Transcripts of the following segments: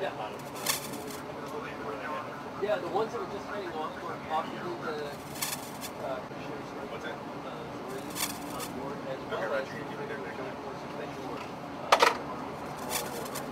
Yeah, Yeah, the ones that were just hanging off were possibly the uh, commissioners. What's that? Uh, Marines on board as well Okay, as Roger, you can that. regular forces that you were.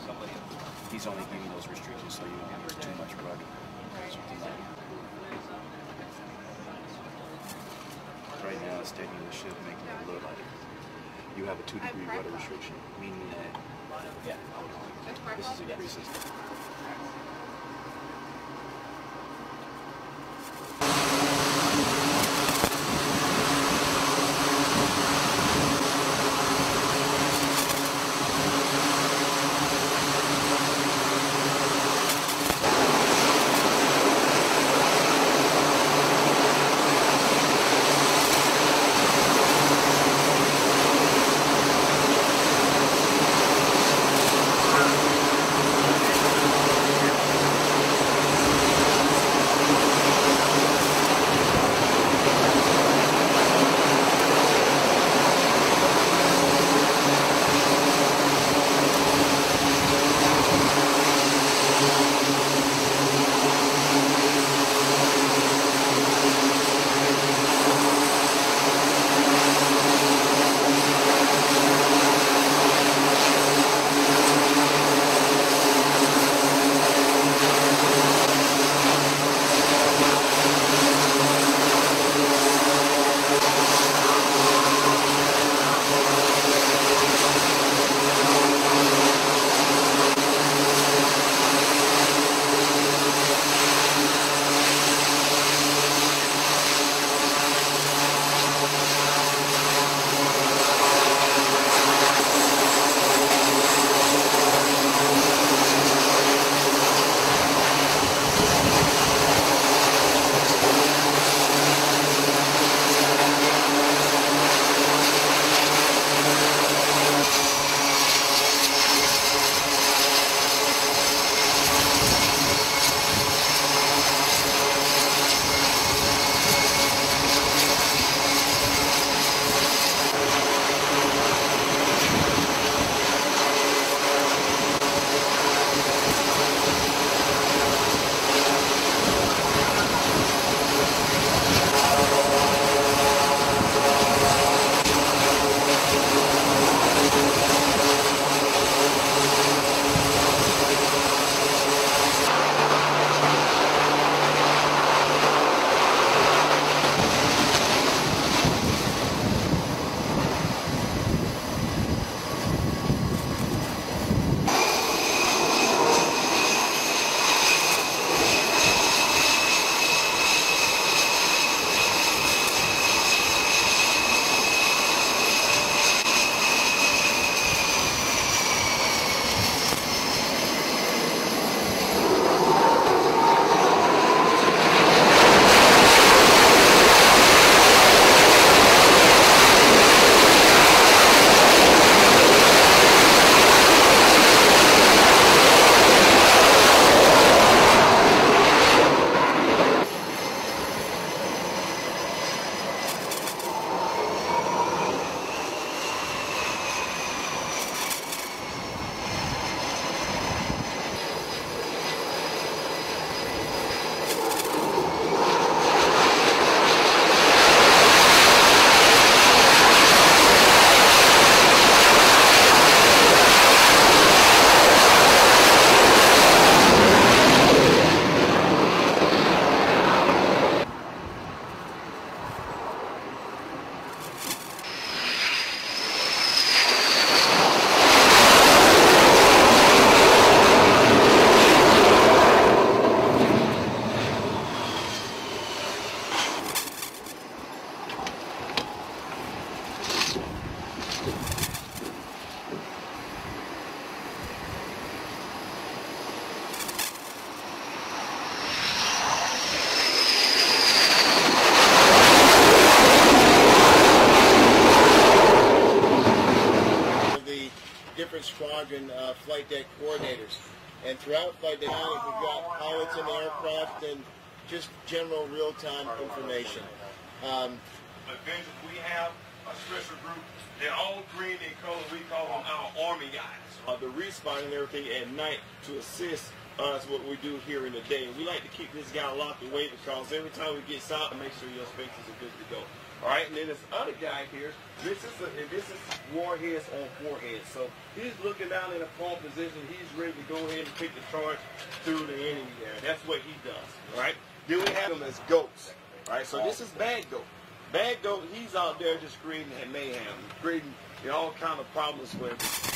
Somebody else. He's only giving those restrictions so you don't use too much rug. Right now, it's taking the ship, making it look like you have a two degree rudder restriction, meaning that Yeah. This is increases. Different squadron uh, flight deck coordinators. And throughout flight deck we've got pilots and aircraft and just general real-time information. Um, adventures we have, a special group. They're all green in color. We call them our army guys. uh, the responding and everything at night to assist That's what we do here in the day. We like to keep this guy locked away because every time we get shot, make sure your spaces are good to go. All right, and then this other guy here, this is a, and this is warheads on forehead. So he's looking down in a palm position. He's ready to go ahead and take the charge through the enemy there. That's what he does. All right. Then we have him as goats. All right. So this is bad goat. Bad goat. He's out there just creating mayhem, creating you know, all kind of problems with.